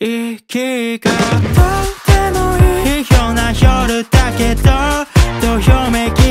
息がとってもいいような夜だけどどよめき